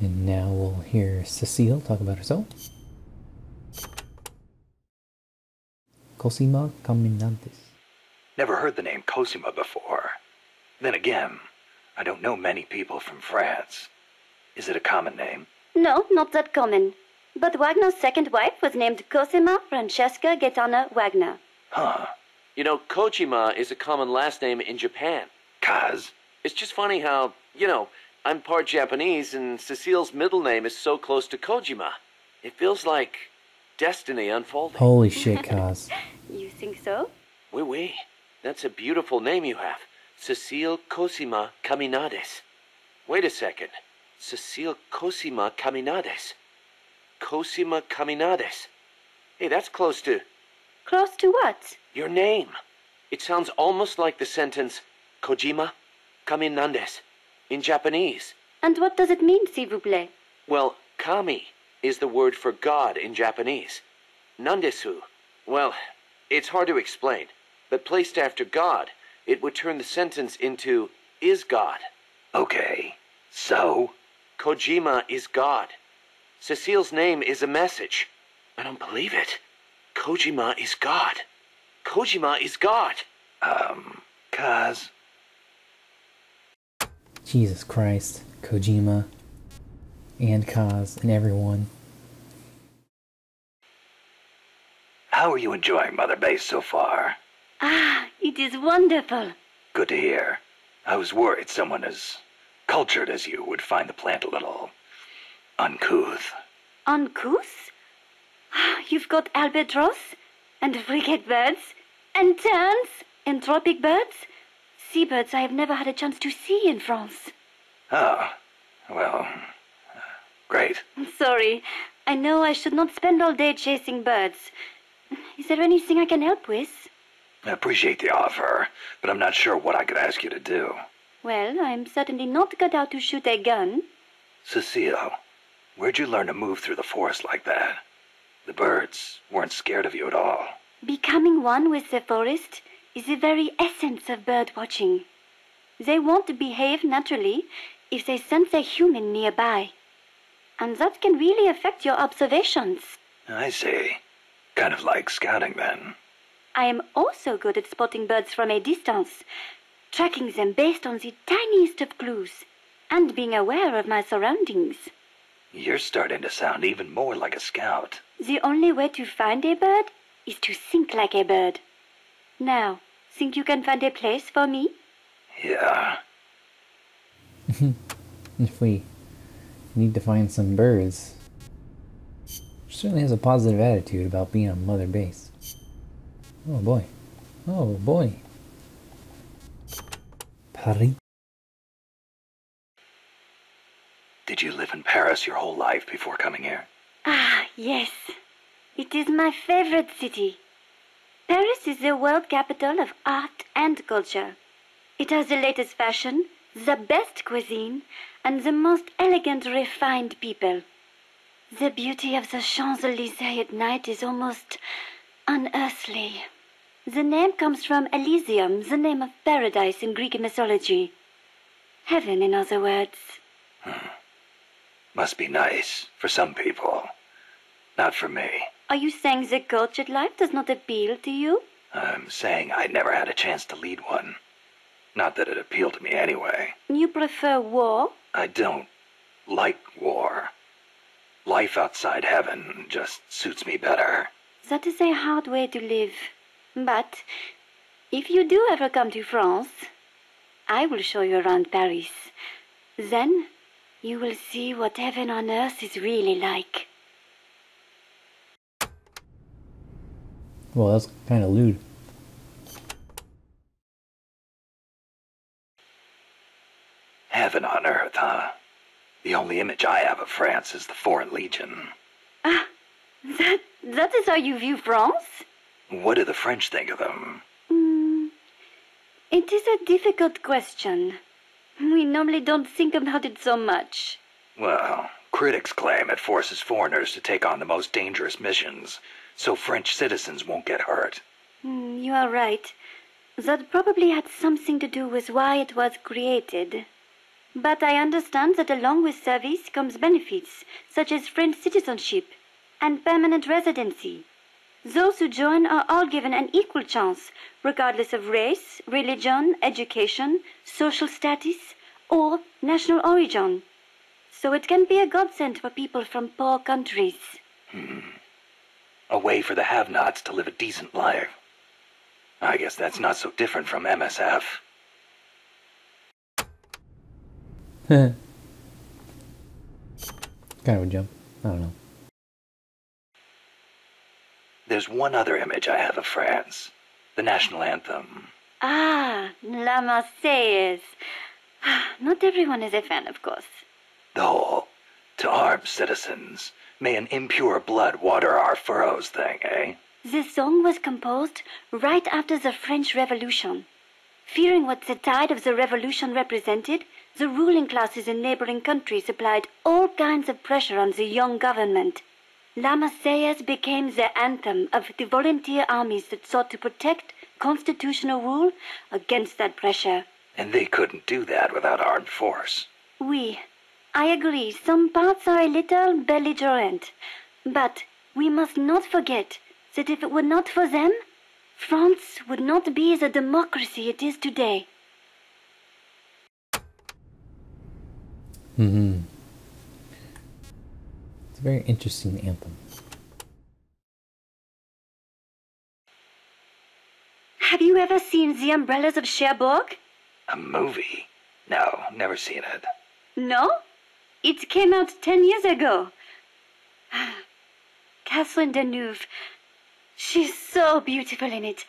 And now we'll hear Cecile talk about herself. Cosima Caminades. Never heard the name Cosima before. Then again, I don't know many people from France. Is it a common name? No, not that common. But Wagner's second wife was named Cosima Francesca Gaetana Wagner. Huh. You know, Kojima is a common last name in Japan. Kaz? It's just funny how, you know, I'm part Japanese and Cecile's middle name is so close to Kojima. It feels like destiny unfolding. Holy shit, Kaz. You think so? Oui, oui. That's a beautiful name you have. Cecile Cosima Caminades. Wait a second. Cecile Cosima Caminades. Cosima Caminades. Hey, that's close to Close to what? your name. It sounds almost like the sentence Kojima Caminandes in Japanese. And what does it mean, s'il vous plaît? Well, kami is the word for God in Japanese. Nandesu, well, it's hard to explain, but placed after God, it would turn the sentence into is God. Okay. So? Kojima is God. Cecile's name is a message. I don't believe it. Kojima is God. Kojima is God. Um, Kaz? Jesus Christ. Kojima. And Kaz. And everyone. How are you enjoying Mother Base so far? Ah, it is wonderful. Good to hear. I was worried someone as cultured as you would find the plant a little uncouth. Uncouth? Ah, You've got albatross, and frigate birds, and terns, and tropic birds. Seabirds I have never had a chance to see in France. Oh, well, uh, great. I'm sorry, I know I should not spend all day chasing birds. Is there anything I can help with? I appreciate the offer, but I'm not sure what I could ask you to do. Well, I'm certainly not cut out to shoot a gun. Cecile, where'd you learn to move through the forest like that? The birds weren't scared of you at all. Becoming one with the forest is the very essence of bird watching. They won't behave naturally if they sense a human nearby. And that can really affect your observations. I see. Kind of like scouting then. I am also good at spotting birds from a distance, tracking them based on the tiniest of clues, and being aware of my surroundings. You're starting to sound even more like a scout. The only way to find a bird is to think like a bird. Now, think you can find a place for me? Yeah. If we need to find some birds. She certainly has a positive attitude about being on Mother Base. Oh boy. Oh boy. Paris. Did you live in Paris your whole life before coming here? Ah, yes. It is my favorite city. Paris is the world capital of art and culture. It has the latest fashion, the best cuisine, and the most elegant, refined people. The beauty of the Champs Elysees at night is almost unearthly. The name comes from Elysium, the name of paradise in Greek mythology. Heaven, in other words. Hmm. Must be nice for some people. Not for me. Are you saying the cultured life does not appeal to you? I'm saying I never had a chance to lead one. Not that it appealed to me anyway. You prefer war? I don't like war. Life outside heaven just suits me better. That is a hard way to live. But if you do ever come to France, I will show you around Paris. Then you will see what heaven on earth is really like. Well, that's kind of lewd. Heaven on earth, huh? The only image I have of France is the Foreign Legion. Ah, that that is how you view France? What do the French think of them? Hmm. It is a difficult question. We normally don't think about it so much. Well, critics claim it forces foreigners to take on the most dangerous missions, so French citizens won't get hurt. Hmm, you are right. That probably had something to do with why it was created. But I understand that along with service comes benefits, such as French citizenship and permanent residency. Those who join are all given an equal chance, regardless of race, religion, education, social status, or national origin. So it can be a godsend for people from poor countries. A way for the have-nots to live a decent life. I guess that's not so different from MSF. kind of a jump. I don't know. There's one other image I have of France. The national anthem. Ah, La Marseillaise. Not everyone is a fan, of course. The whole, to arms, citizens. May an impure blood water our furrows thing, eh? The song was composed right after the French Revolution. Fearing what the tide of the revolution represented, the ruling classes in neighboring countries applied all kinds of pressure on the young government. La Marseillaise became the anthem of the volunteer armies that sought to protect constitutional rule against that pressure. And they couldn't do that without armed force. Oui, I agree, some parts are a little belligerent. But we must not forget that if it were not for them, France would not be the democracy it is today. Mm-hmm. It's a very interesting anthem. Have you ever seen The Umbrellas of Cherbourg? A movie? No, never seen it. No? It came out ten years ago. Catherine Deneuve. She's so beautiful in it.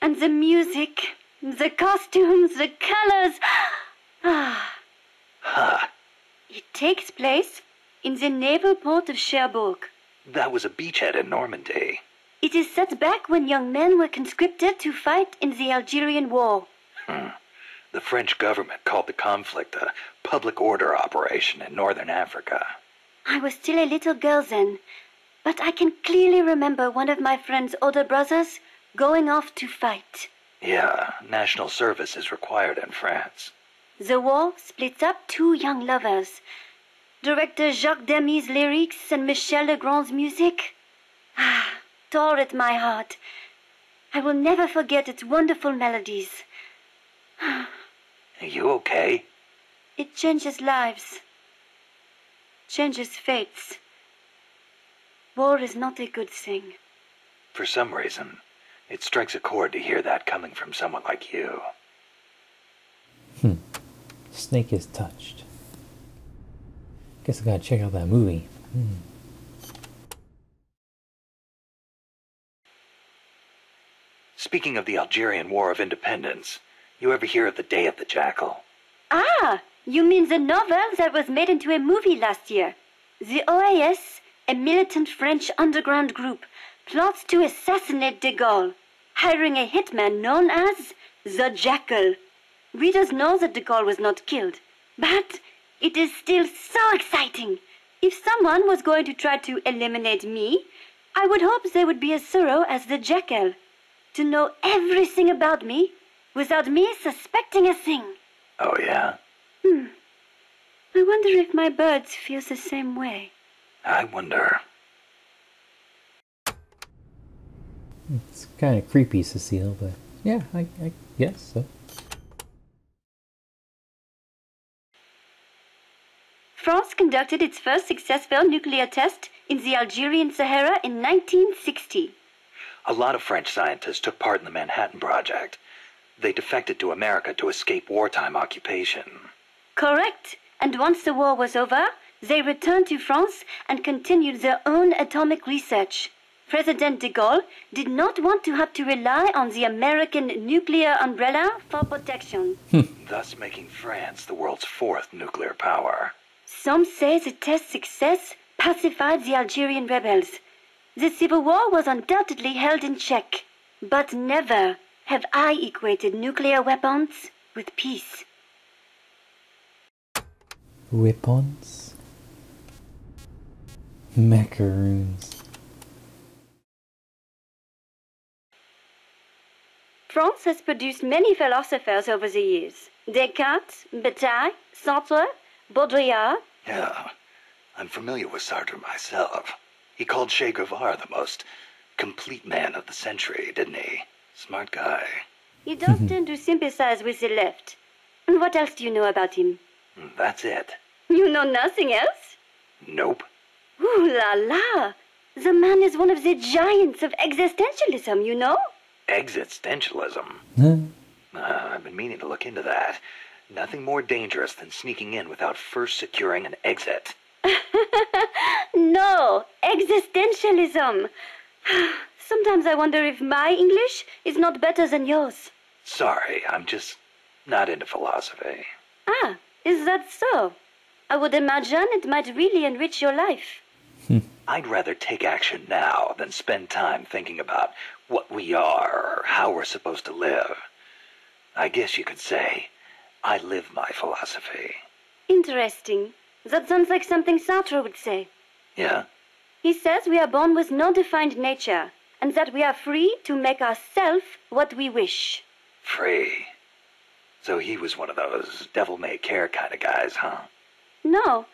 And the music, the costumes, the colors. Ah, Huh. it takes place in the naval port of Cherbourg. That was a beachhead in Normandy. It is set back when young men were conscripted to fight in the Algerian War. The French government called the conflict a public order operation in northern Africa. I was still a little girl then, but I can clearly remember one of my friend's older brothers going off to fight. Yeah, national service is required in France. The war splits up two young lovers. Director Jacques Demy's lyrics and Michel Legrand's music ah, tore at my heart. I will never forget its wonderful melodies. Are you okay? It changes lives, changes fates. War is not a good thing. For some reason, it strikes a chord to hear that coming from someone like you. Hmm. Snake is touched. Guess I gotta check out that movie. Hmm. Speaking of the Algerian War of Independence, you ever hear of the Day of the Jackal? Ah, you mean the novel that was made into a movie last year? The OAS, a militant French underground group, plots to assassinate de Gaulle, hiring a hitman known as the Jackal. Readers know that de Gaulle was not killed, but it is still so exciting. If someone was going to try to eliminate me, I would hope they would be as thorough as the Jackal, to know everything about me without me suspecting a thing. Oh, yeah? Hmm. I wonder if my birds feel the same way. I wonder. It's kind of creepy, Cecile, but yeah, I, I guess so. France conducted its first successful nuclear test in the Algerian Sahara in 1960. A lot of French scientists took part in the Manhattan Project. They defected to America to escape wartime occupation. Correct. And once the war was over, they returned to France and continued their own atomic research. President de Gaulle did not want to have to rely on the American nuclear umbrella for protection. Hmm. thus making France the world's fourth nuclear power. Some say the test success pacified the Algerian rebels. The civil war was undoubtedly held in check, but never have I equated nuclear weapons with peace. Weapons. Macaroons. France has produced many philosophers over the years. Descartes, Bataille, Sartre, Baudrillard. Yeah, I'm familiar with Sartre myself. He called Che Guevara the most complete man of the century, didn't he? Smart guy. He does tend to sympathize with the left. And what else do you know about him? Mm, That's it. You know nothing else? Nope. Ooh la la! The man is one of the giants of existentialism, you know? Existentialism. Huh? Uh, I've been meaning to look into that. Nothing more dangerous than sneaking in without first securing an exit. No, existentialism. Sometimes I wonder if my English is not better than yours. Sorry, I'm just not into philosophy. Ah, is that so? I would imagine it might really enrich your life. I'd rather take action now than spend time thinking about what we are or how we're supposed to live. I guess you could say I live my philosophy. Interesting. That sounds like something Sartre would say. Yeah? He says we are born with no defined nature, and that we are free to make ourselves what we wish. Free. So he was one of those devil may care kind of guys, huh? No,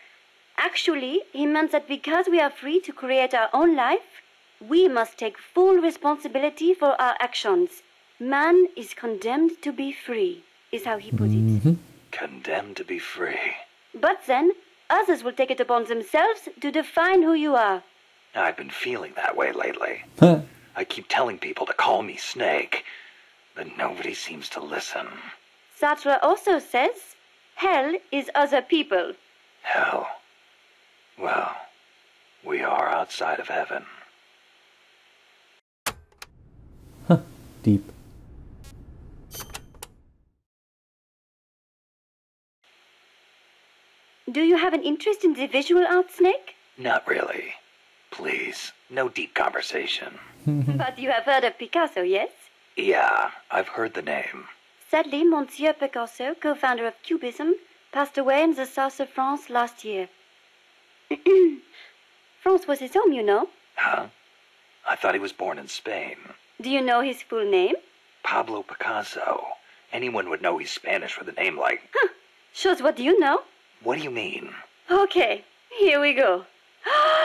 actually, he meant that because we are free to create our own life, we must take full responsibility for our actions. Man is condemned to be free, is how he put it. Mm-hmm. Condemned to be free. But then, others will take it upon themselves to define who you are. I've been feeling that way lately. Huh? I keep telling people to call me Snake, but nobody seems to listen. Sartre also says, hell is other people. Hell. Well, we are outside of heaven. Huh, deep. Do you have an interest in the visual art, Snake? Not really. Please, no deep conversation. but you have heard of Picasso, yes? Yeah, I've heard the name. Sadly, Monsieur Picasso, co-founder of Cubism, passed away in the south of France last year. France was his home, you know. Huh? I thought he was born in Spain. Do you know his full name? Pablo Picasso. Anyone would know he's Spanish with a name like. Huh. Shows what do you know. What do you mean? Okay, here we go. Ah!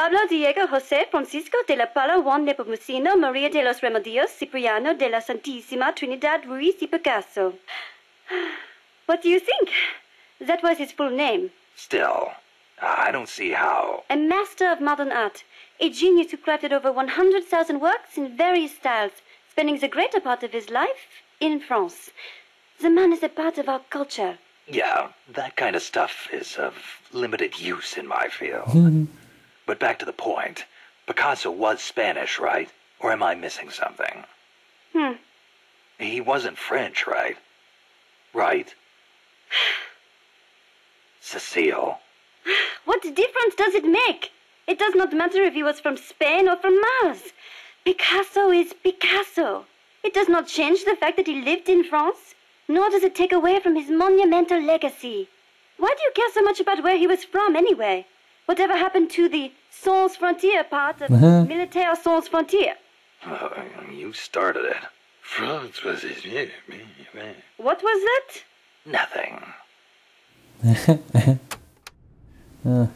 Pablo Diego José Francisco de la Pala Juan Nepomuceno Maria de los Remedios Cipriano de la Santísima Trinidad Ruiz y Picasso. What do you think? That was his full name. Still, I don't see how. A master of modern art, a genius who crafted over 100,000 works in various styles, spending the greater part of his life in France. The man is a part of our culture. Yeah, that kind of stuff is of limited use in my field. Hmm. But back to the point. Picasso was Spanish, right? Or am I missing something? Hmm. He wasn't French, right? Right. Cecile. What difference does it make? It does not matter if he was from Spain or from Mars. Picasso is Picasso. It does not change the fact that he lived in France, nor does it take away from his monumental legacy. Why do you care so much about where he was from, anyway? Whatever happened to the sans frontière part of Uh-huh. Militaire sans frontière? Uh, you started it. France was his What was that? Nothing. Uh,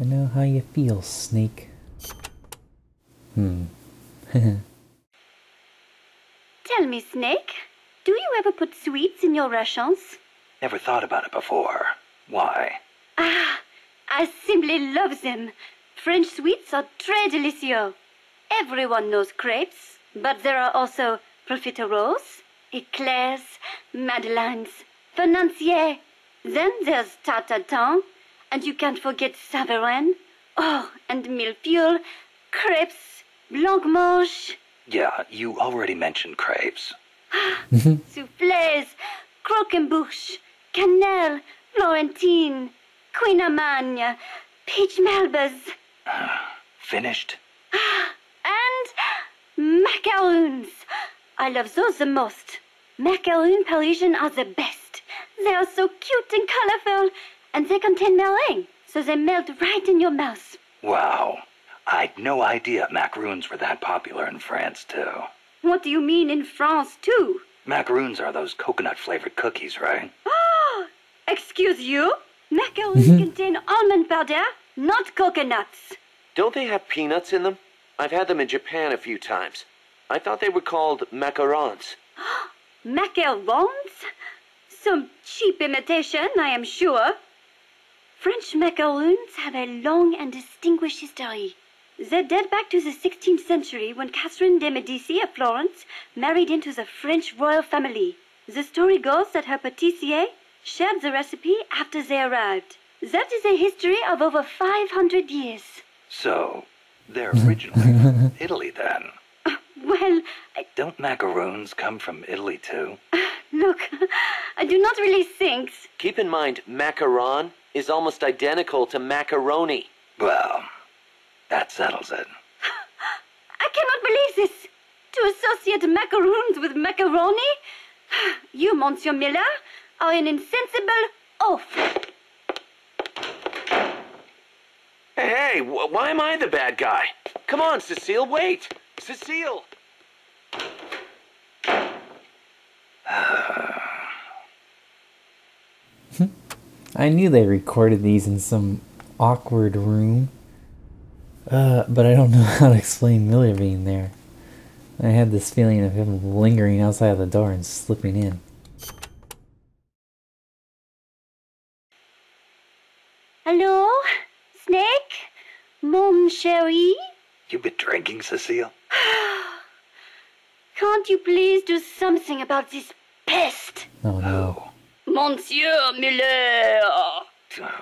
I know how you feel, Snake. Hmm. Tell me, Snake, do you ever put sweets in your rations? Never thought about it before. Why? Ah, I simply love them. French sweets are très délicieux. Everyone knows crepes, but there are also profiteroles, eclairs, madeleines, financiers. Then there's tarte tatin, and you can't forget Savarin. Oh, and millefeuille, crepes, blancmange, Yeah, you already mentioned crepes. Ah, mm-hmm. soufflés, croquembouche, cannelle, Florentine, kouign-amann, peach melbas. Finished? And macaroons. I love those the most. Macaroon Parisian are the best. They are so cute and colorful, and they contain meringue, so they melt right in your mouth. Wow. I'd no idea macaroons were that popular in France, too. What do you mean in France, too? Macaroons are those coconut flavored cookies, right? Oh, excuse you? Macarons mm-hmm. contain almond powder, not coconuts. Don't they have peanuts in them? I've had them in Japan a few times. I thought they were called macarons. Macarons? Some cheap imitation, I am sure. French macaroons have a long and distinguished history. They date back to the 16th century when Catherine de' Medici of Florence married into the French royal family. The story goes that her patissier shared the recipe after they arrived. That is a history of over 500 years. So, they're originally from Italy then. Uh, well, I, Don't macaroons come from Italy too? Uh, look, I do not really think. Keep in mind, macaron is almost identical to macaroni. Well, that settles it. I cannot believe this. To associate macaroons with macaroni? You, Monsieur Miller, are an insensible oaf. Hey, hey, why am I the bad guy? Come on, Cecile, wait! Cecile! I knew they recorded these in some awkward room. Uh, but I don't know how to explain Miller being there. I had this feeling of him lingering outside of the door and slipping in. Hello? Snake? Mon chéri? You been drinking, Cecile? Can't you please do something about this pest? Oh no. Monsieur Miller! Uh,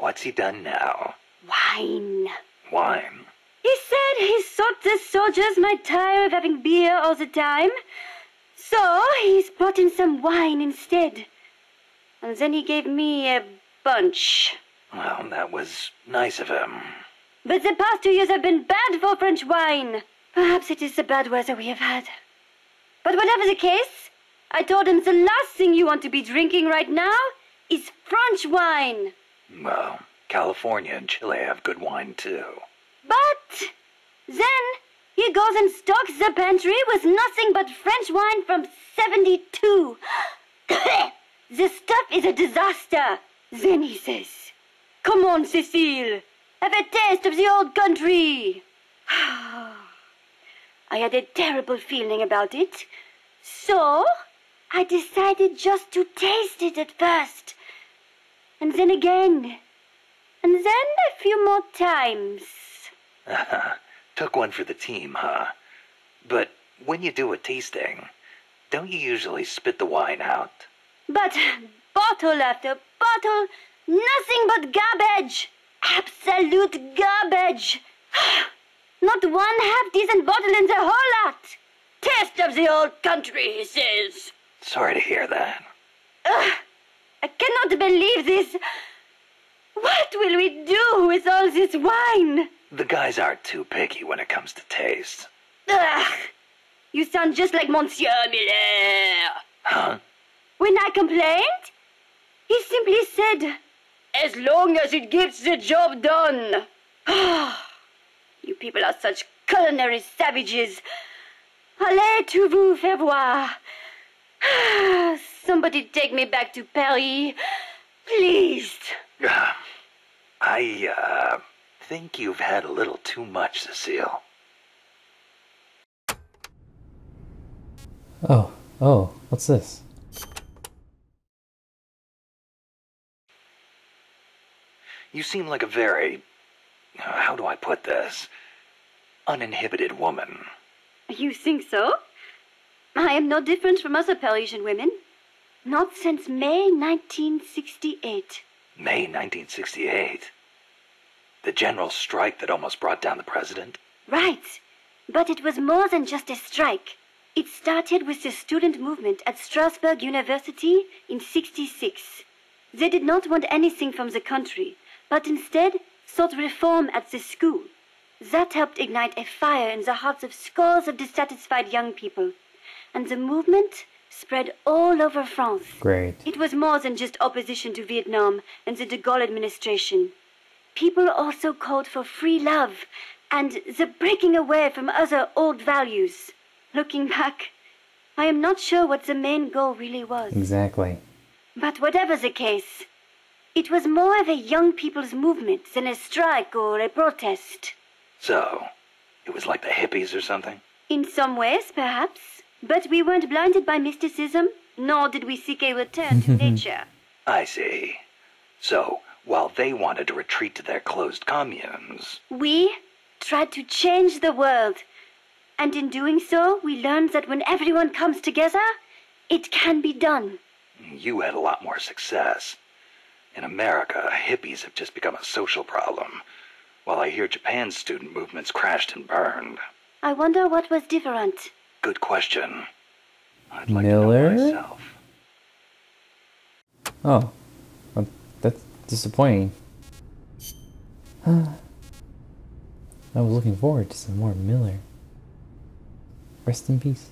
What's he done now? Wine. Wine. He said he thought the soldiers might tire of having beer all the time. So he's brought in some wine instead. And then he gave me a bunch. Well, that was nice of him. But the past two years have been bad for French wine. Perhaps it is the bad weather we have had. But whatever the case, I told him the last thing you want to be drinking right now is French wine. Well, California and Chile have good wine too. But then he goes and stocks the pantry with nothing but French wine from 72. the stuff is a disaster. Then he says, Come on, Cecile, have a taste of the old country. I had a terrible feeling about it. So I decided just to taste it at first. And then again. And then a few more times. Took one for the team, huh? But when you do a tasting, don't you usually spit the wine out? But bottle after bottle, nothing but garbage. Absolute garbage. Not one half decent bottle in the whole lot. Taste of the old country, he says. Sorry to hear that. Ugh, I cannot believe this. What will we do with all this wine? The guys aren't too picky when it comes to taste. Ugh, you sound just like Monsieur Miller. Huh? When I complained, he simply said, As long as it gets the job done. you people are such culinary savages. Allez to vous faire voir. Somebody take me back to Paris. Please. Uh, I, uh, think you've had a little too much, Cecile. Oh, oh, what's this? You seem like a very, uh, how do I put this, uninhibited woman. You think so? I am no different from other Parisian women. Not since May 1968. May 1968. The general strike that almost brought down the president. Right. But it was more than just a strike. It started with the student movement at Strasbourg University in 66. They did not want anything from the country, but instead sought reform at the school. That helped ignite a fire in the hearts of scores of dissatisfied young people. And the movement spread all over France. Great. It was more than just opposition to Vietnam and the de Gaulle administration. People also called for free love and the breaking away from other old values. Looking back, I am not sure what the main goal really was. Exactly. But whatever the case, it was more of a young people's movement than a strike or a protest. So, it was like the hippies or something? In some ways, perhaps. But we weren't blinded by mysticism, nor did we seek a return to nature. I see. So, while they wanted to retreat to their closed communes, We tried to change the world. And in doing so, we learned that when everyone comes together, it can be done. you had a lot more success. In America, hippies have just become a social problem, while I hear Japan's student movements crashed and burned. I wonder what was different. Good question. I'd like Miller? to know myself. Oh, well, that's disappointing. I was looking forward to some more Miller. Rest in peace.